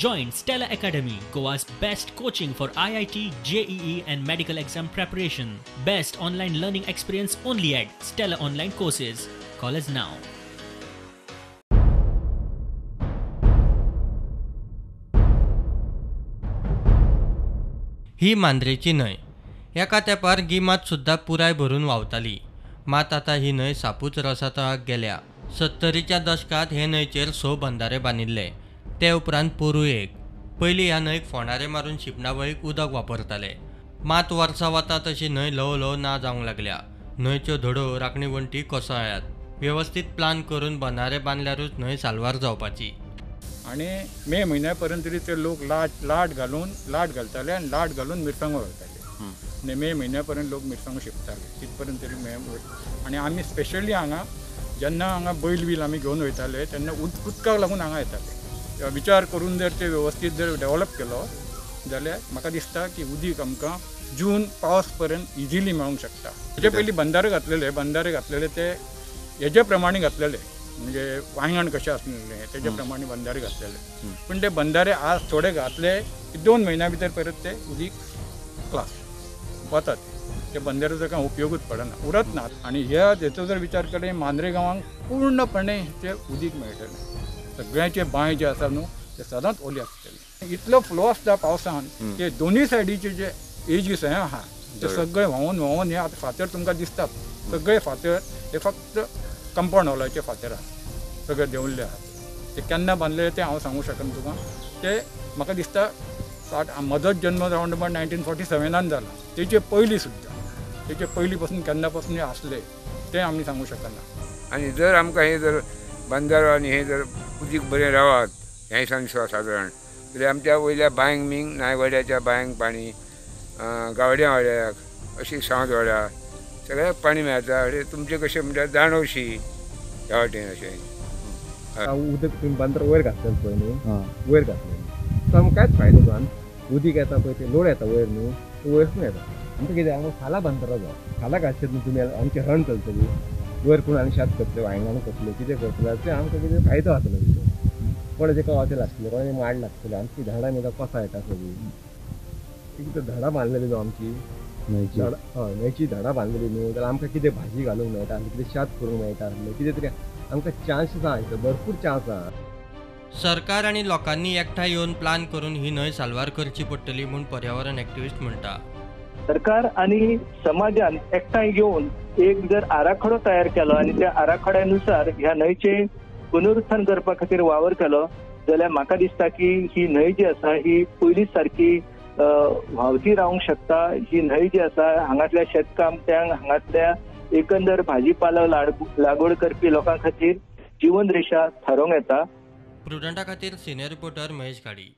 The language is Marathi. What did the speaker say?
Join Stella Academy, Goa's best coaching for IIT, JEE, and medical exam preparation. Best online learning experience only at Stella Online Courses. Call us now. ही मांद्रेची न्हंय एका तेंपार गिमात सुद्दां पुराय भरून व्हांवताली मात आतां ही न्हंय सापूच रसातळाक गेल्या सत्तरीच्या दशकांत हे न्हंयचेर स बंधारे बांदिल्ले ते उपरांत पोरूं एक. पयलीं ह्या न्हंयक फोंडारे मारून शिपणावळीक उदक वापरताले. मात वर्सां वता तशी न्हंय ल्हव ल्हव ना जावंक लागल्या. न्हंयच्यो धडो राखणी वण्टी कोसळ्ळ्यात वेवस्थीत प्लान करून बंधारे बांदल्यारूच न्हंय साल्वार जावपाची. आणि मे म्हयन्या पर्यंत तरी ते लोक लाट लाट घालून लाट घालताले आणि लाट घालून मिरसांगो घालताले आणि मे म्हयन्या पर्यंत लोक मिरसांगो शिंपताले. तिथपर्यंत तरी मे आणि आमी स्पेशली हांगा जेन्ना हांगा बैल बील आमी घेवन वयताले तेन्ना उद उदकाक लागून हांगा येताले. विचार करून जर ते वेवस्थीत जर डेव्हलप केलो जाल्यार म्हाका दिसता की उदीक आमकां जून पावस पर्यंत इजिली मेळूंक शकता. हेजे पयलीं बंधारे घातलेले बंधारे घातलेले ते हेजे प्रमाणे घातलेले. म्हणजे वांगण कशें आसलेले तेजे प्रमाणे बंधारे घातलेले. पूण ते बंधारे आज थोडे घातले की दोन म्हयन्या भितर परत ते उदीक क्लास वतात. ते बंधाऱ्याचो काय उपयोगूच पडना. उरत नात. आनी ह्या हेचो जर विचार केले मांद्रे गांवांक पूर्णपणे ते उदीक मेळटलें सगळ्यांचे बांय जे आसा न्हू ते सदांच ओली आसतले. इतलो फ्लो आसता पावसान ते दोनूय सायडीचे जे एजीस हे आहा ते सगळे व्हांवून व्हांवून हे आतां फातर तुमकां दिसतात. सगळे फातर हे फक्त कंपाऊंड हॉलाचे फातर आहा. सगळे देंवल्ले आहात. ते केन्ना बांदले ते हांव सांगूं शकना तुका. ते म्हाका दिसता साठ म्हजोच जन्म रावंड अबाउट नायन्टीन फोर्टी सेवेनान जाला. तेचे पयलीं सुद्दां. तेचे पयलीं पासून केन्ना पासून हे आसले ते आमी सांगूं शकना. आणि जर आमकां हे जर बंदारो आनी हे जर उदीक बरें रावत हे सादारण जाल्यार आमच्या वयल्या बांयक बींक नायवाड्याच्या बांयक पाणी गावड्या वाड्याक अशी सावंत वाड्या सगळ्याक पाणी मेळटा अशें तुमचें कशें म्हणटा जाणवशी. ह्या वाटेन अशें. उदक तुम्ही बंदर वयर घातलें पळय न्ही? वयर घातलें सो आमकां कांयच फायदो जावन उदीक येता पळय ते लोड येता वयर न्हू तो वयरसून येता. आमकां कितें आमकां खाला बंदरा जाय खाला घातलें न्हू तुमी आमचे हण चलतली. वयर कोण आनी शेत करतले वांयगण करतले कितें करतले ते आमकां कितें फायदो जातलो भितर कोणाचे कवाचे लागतले कोणाचे माड लागतले आमची झाडां न्ही कोसा येता सगळी ती कितें झाडां बांदलेली न्हू आमची झाडां हय न्हंयची झाडां बांदलेली न्हू जाल्यार आमकां कितें भाजी घालूंक मेळटा कितें शेत करूंक मेळटा आसलें कितें तरी आमकां चान्स आहा हितून भरपूर चान्स आहा. सरकार आनी लोकांनी एकठांय येवन प्लान करून ही न्हंय साल्वार करची पडटली म्हूण पर्यावरण एक्टिविस्ट म्हणटा सरकार आणि समाजान एकठांय येऊन एक जर आराखडो तयार केलो आणि त्या आराखड्यानुसार ह्या न्हंयचे पुनरुत्थान करपा खातीर वावर केलो जाल्यार म्हाका दिसता की ही न्हंय जी आसा ही पयलीं सारकी व्हांवती रावंक शकता. ही न्हंय जी आसा हांगातल्या शेतकामत्यांक हांगातल्या एकंदर भाजीपालो लागवड करपी लोकां खातीर जीवन रेशा थारोवंक येता. प्रुडंटा खातीर सिनियर रिपोर्टर महेश गाडी.